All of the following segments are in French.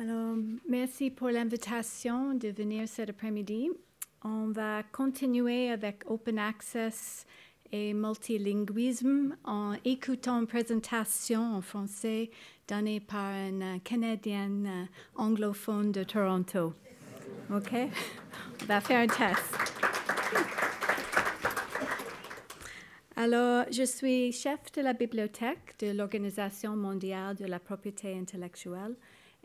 Alors, merci pour l'invitation de venir cet après-midi. On va continuer avec Open Access et multilinguisme en écoutant une présentation en français donnée par une Canadienne anglophone de Toronto. OK? On va faire un test. Alors, je suis chef de la bibliothèque de l'Organisation mondiale de la propriété intellectuelle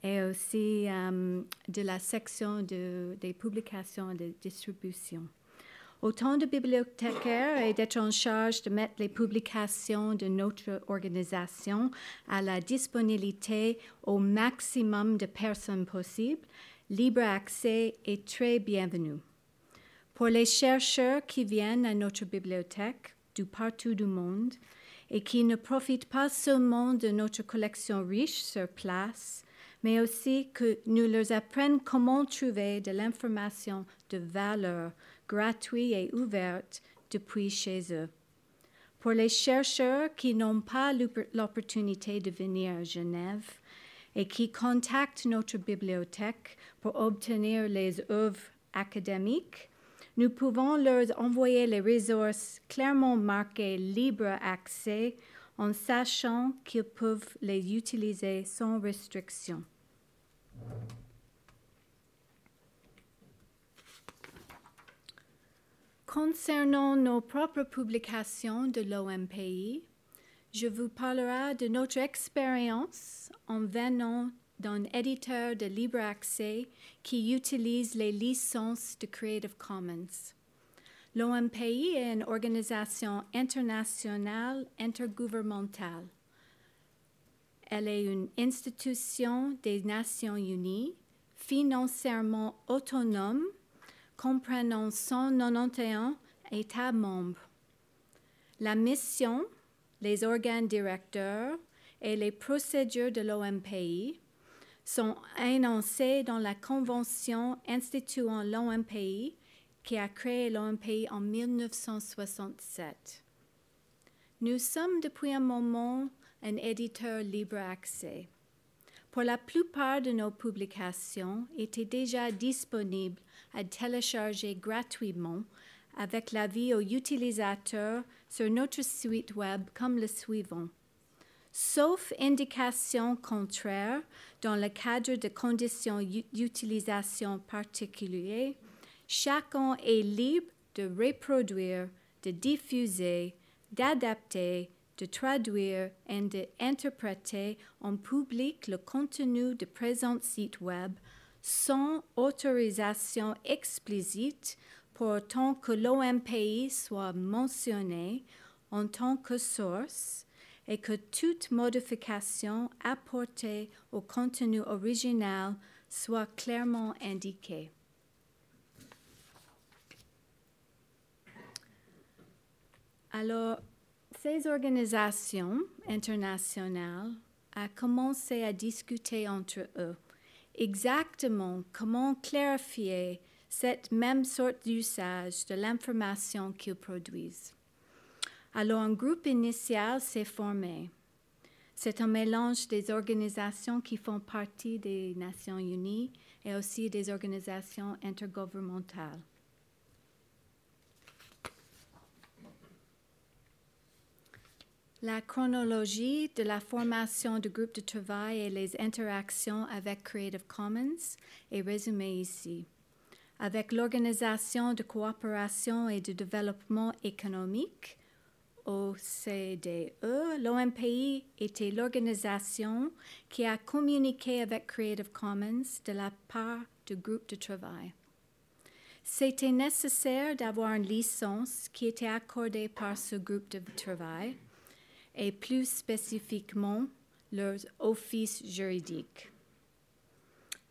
et aussi euh, de la section de, des publications et de distribution. Autant de bibliothécaires et d'être en charge de mettre les publications de notre organisation à la disponibilité au maximum de personnes possible, libre accès est très bienvenu. Pour les chercheurs qui viennent à notre bibliothèque, du partout du monde et qui ne profitent pas seulement de notre collection riche sur place, mais aussi que nous leur apprenions comment trouver de l'information de valeur gratuite et ouverte depuis chez eux. Pour les chercheurs qui n'ont pas l'opportunité de venir à Genève et qui contactent notre bibliothèque pour obtenir les œuvres académiques, nous pouvons leur envoyer les ressources clairement marquées libre accès en sachant qu'ils peuvent les utiliser sans restriction. Concernant nos propres publications de l'OMPI, je vous parlerai de notre expérience en venant d'un éditeur de libre accès qui utilise les licences de Creative Commons. L'OMPI est une organisation internationale intergouvernementale. Elle est une institution des Nations Unies financièrement autonome comprenant 191 États membres. La mission, les organes directeurs et les procédures de l'OMPI sont énoncés dans la Convention instituant l'OMPI qui a créé l'OMPI en 1967. Nous sommes depuis un moment un éditeur libre accès. Pour la plupart de nos publications étaient déjà disponibles à télécharger gratuitement avec l'avis aux utilisateurs sur notre site web comme le suivant sauf indication contraire dans le cadre de conditions d'utilisation particulières, chacun est libre de reproduire, de diffuser, d'adapter, de traduire et d'interpréter en public le contenu de présent site web sans autorisation explicite pour autant que l'OMPI soit mentionné en tant que source et que toute modification apportée au contenu original soit clairement indiquée. Alors, ces organisations internationales ont commencé à discuter entre eux exactement comment clarifier cette même sorte d'usage de l'information qu'ils produisent. Alors un groupe initial s'est formé. C'est un mélange des organisations qui font partie des Nations Unies et aussi des organisations intergouvernementales. La chronologie de la formation du groupe de travail et les interactions avec Creative Commons est résumée ici. Avec l'Organisation de coopération et de développement économique, OCDE, l'OMPI était l'organisation qui a communiqué avec Creative Commons de la part du groupe de travail. C'était nécessaire d'avoir une licence qui était accordée par ce groupe de travail et plus spécifiquement leur office juridique.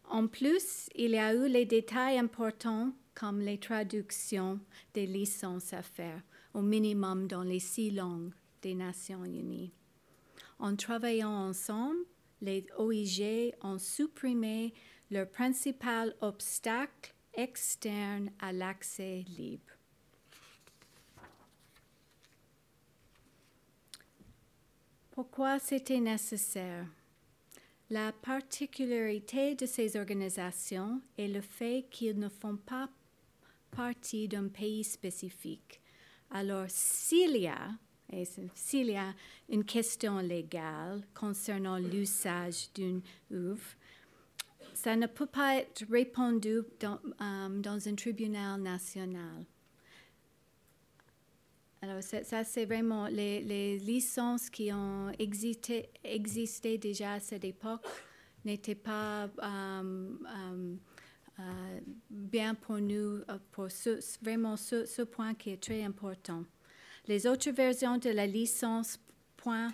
En plus, il y a eu les détails importants comme les traductions des licences à faire au minimum dans les six langues des Nations Unies. En travaillant ensemble, les OIG ont supprimé leur principal obstacle externe à l'accès libre. Pourquoi c'était nécessaire? La particularité de ces organisations est le fait qu'ils ne font pas partie d'un pays spécifique. Alors, s'il y a, y a une question légale concernant l'usage d'une œuvre, ça ne peut pas être répondu euh, dans un tribunal national. Alors, ça, c'est vraiment les, licences qui ont existé, existé, déjà à cette époque n'étaient pas euh, euh, bien pour nous, pour vraiment ce, ce, point qui est très important. Les autres versions de la licence point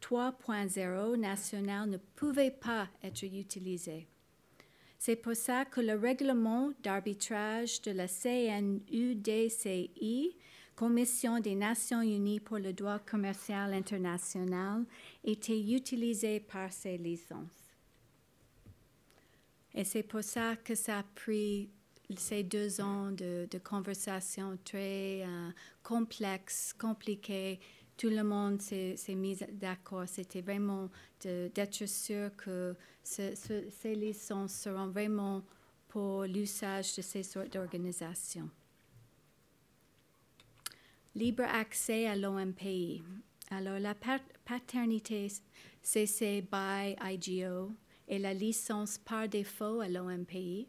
3.0 national ne pouvait pas être utilisé. C'est pour ça que le règlement d'arbitrage de la CNUDCI, Commission des Nations Unies pour le droit commercial international, était utilisé par ces licences. Et c'est pour ça que ça a pris ces deux ans de, de conversation très euh, complexes, compliquées, tout le monde s'est mis d'accord. C'était vraiment d'être sûr que ces licences seront vraiment pour l'usage de ces sortes d'organisations. Libre accès à l'OMPI. Alors, la paternité CC by IGO et la licence par défaut à l'OMPI.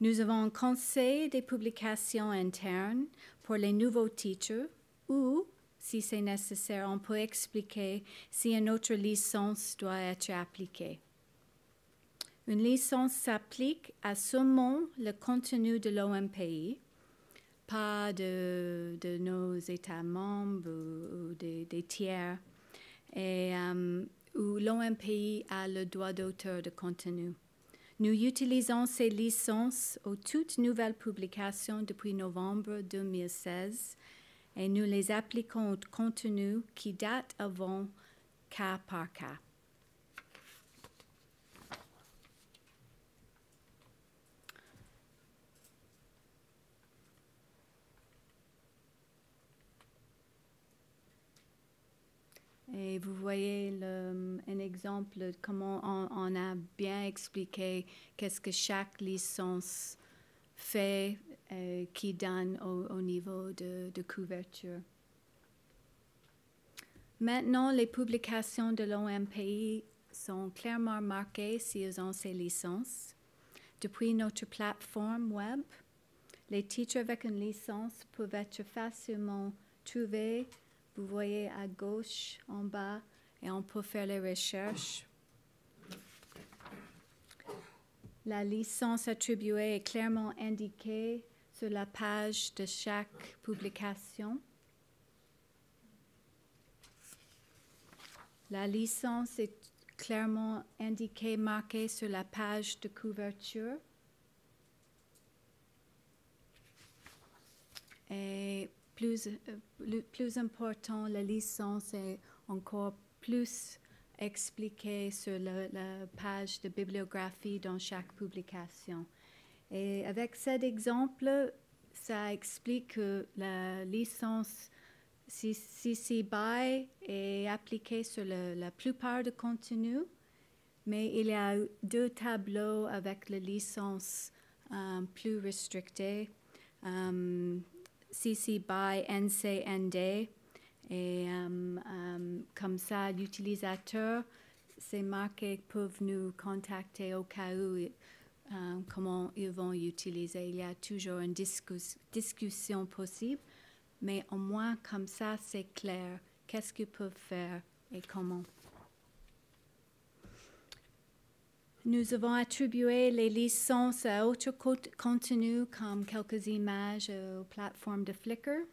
Nous avons un conseil des publications internes pour les nouveaux teachers ou si c'est nécessaire, on peut expliquer si une autre licence doit être appliquée. Une licence s'applique à seulement le contenu de l'OMPI, pas de, de, nos États membres ou, des, tiers, et euh, où l'OMPI a le droit d'auteur de contenu. Nous utilisons ces licences aux toutes nouvelles publications depuis novembre 2016 et nous les appliquons au contenu qui date avant cas par cas. Et vous voyez le, un exemple de comment on, a bien expliqué qu'est-ce que chaque licence fait euh, qui donne au, niveau de, couverture. Maintenant, les publications de l'OMPI sont clairement marquées s'ils ont ces licences. Depuis notre plateforme web, les titres avec une licence peuvent être facilement trouvés. Vous voyez à gauche en bas et on peut faire les recherches La licence attribuée est clairement indiquée sur la page de chaque publication. La licence est clairement indiquée, marquée sur la page de couverture. Et plus, euh, plus important, la licence est encore plus expliqué sur la page de bibliographie dans chaque publication. Et avec cet exemple, ça explique que la licence CC BY est appliquée sur la plupart des contenus, mais il y a deux tableaux avec la licence euh, plus restrictée. Um, CC BY NCND et euh, euh, comme ça, l'utilisateur, ces marques peuvent nous contacter au cas où euh, comment ils vont utiliser. Il y a toujours une discussion possible, mais au moins comme ça, c'est clair. Qu'est-ce qu'ils peuvent faire et comment? Nous avons attribué les licences à autres contenus comme quelques images aux plateformes de Flickr.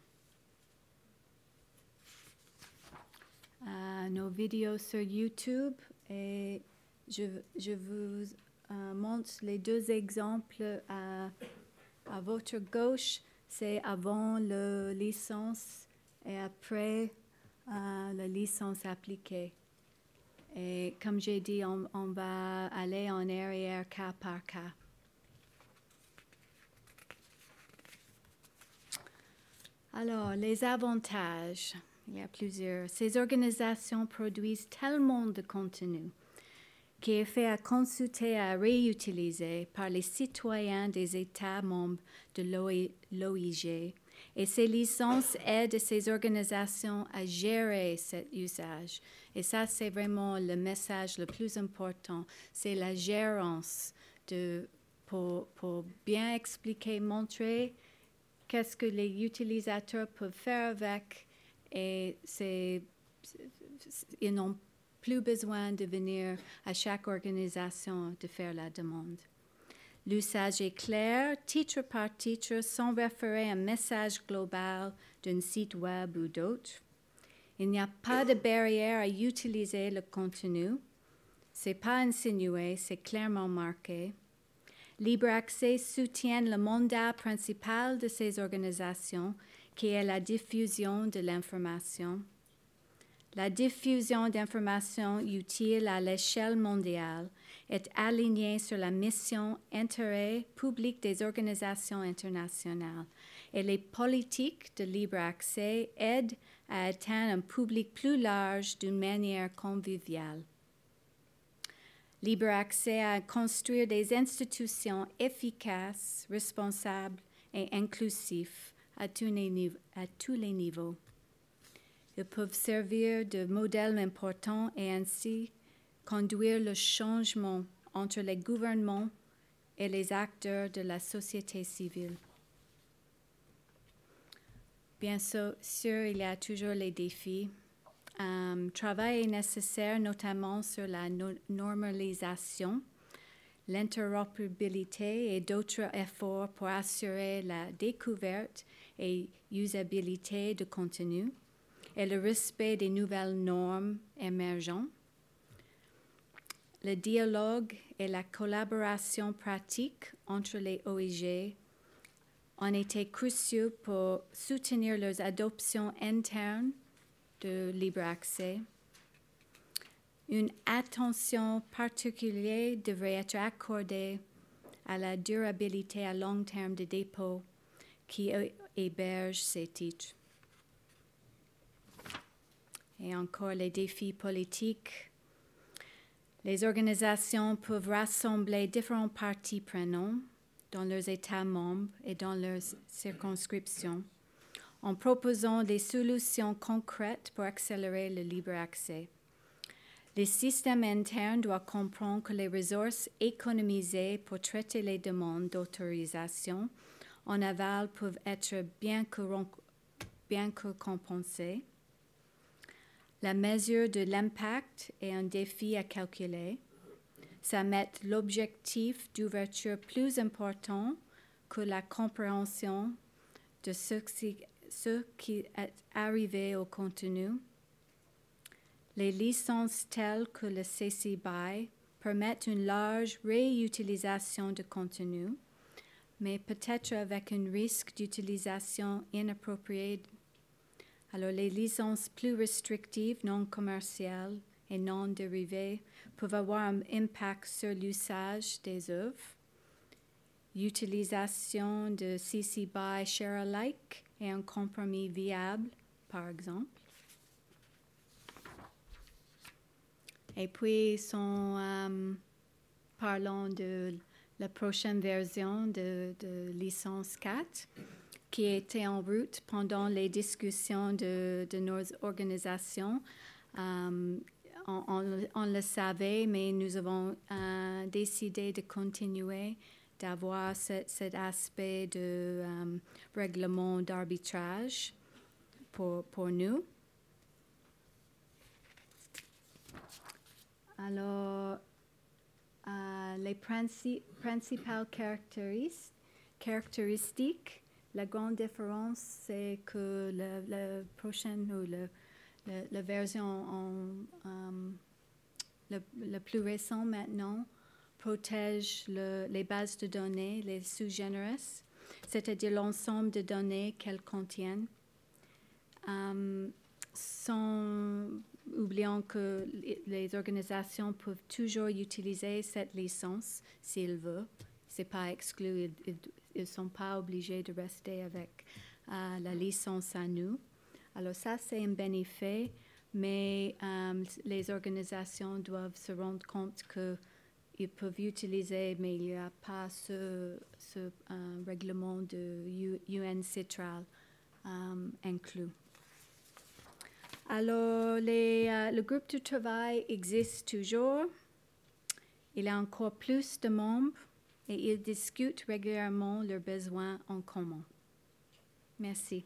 nos vidéos sur YouTube et je, je vous euh, montre les deux exemples à, à votre gauche. C'est avant la licence et après euh, la licence appliquée. Et comme j'ai dit, on, va aller en arrière cas par cas. Alors, les avantages. il y a plusieurs. Ces organisations produisent tellement de contenu qui est fait à consulter à réutiliser par les citoyens des États membres de l'OIG. Et ces licences aident ces organisations à gérer cet usage. Et ça, c'est vraiment le message le plus important. C'est la gérance pour, bien expliquer, montrer qu'est-ce que les utilisateurs peuvent faire avec. Et ils n'ont plus besoin de venir à chaque organisation de faire la demande. L'usage est clair, titre par titre, sans référer un message global d'un site web ou d'autre. Il n'y a pas de barrière à utiliser le contenu. C'est pas insinué, c'est clairement marqué. Libre Accès soutient le mandat principal de ces organisations, qui est la diffusion de l'information. La diffusion d'informations utiles à l'échelle mondiale est alignée sur la mission intérêt public des organisations internationales et les politiques de libre accès aident à atteindre un public plus large d'une manière conviviale. Libre accès à construire des institutions efficaces, responsables et inclusives à tous à tous les niveaux. Ils peuvent servir de modèle important et ainsi conduire le changement entre les gouvernements et les acteurs de la société civile. Bien sûr, il y a toujours les défis. Um, travail est nécessaire notamment sur la normalisation, l'interopérabilité et d'autres efforts pour assurer la découverte et usabilité de contenu et le respect des nouvelles normes émergentes. Le dialogue et la collaboration pratique entre les OIG ont été cruciaux pour soutenir leurs adoptions internes de libre accès. Une attention particulière devrait être accordée à la durabilité à long terme des dépôts qui hébergent ces titres et encore les défis politiques. Les organisations peuvent rassembler différents parties prenantes dans leurs États membres et dans leurs circonscriptions en proposant des solutions concrètes pour accélérer le libre accès. Les systèmes internes doivent comprendre que les ressources économisées pour traiter les demandes d'autorisation en aval peuvent être bien que, bien que compensées la mesure de l'impact est un défi à calculer. Ça met l'objectif d'ouverture plus important que la compréhension de ce qui, est arrivé au contenu. Les licences telles que le CC BY permettent une large réutilisation de contenu, mais peut-être avec un risque d'utilisation inappropriée alors, les licences plus restrictives, non commerciales et non dérivées peuvent avoir un impact sur l'usage des œuvres. L'utilisation de CC BY Share Alike est un compromis viable, par exemple. Et puis, euh, parlons de la prochaine version de, de licence 4 qui était en route pendant les discussions de, nos organisations. Euh, on, le savait, mais nous avons euh, décidé de continuer d'avoir cet aspect de euh, règlement d'arbitrage pour, pour nous. Alors, les principales caractéristiques la grande différence, c'est que la prochaine ou la version en, le, plus récent maintenant protège les bases de données, les sous-générous, c'est-à-dire l'ensemble de données qu'elles contiennent, um, sans oubliant que les organisations peuvent toujours utiliser cette licence s'ils veulent. C'est pas exclu ne sont pas obligés de rester avec euh, la licence à nous. Alors ça, c'est un bénéfice, mais euh, les organisations doivent se rendre compte qu'ils peuvent utiliser, mais il n'y a pas ce, euh, règlement de UN Citral inclus. Alors, le groupe de travail existe toujours. Il a encore plus de membres et ils discutent régulièrement leurs besoins en commun. Merci.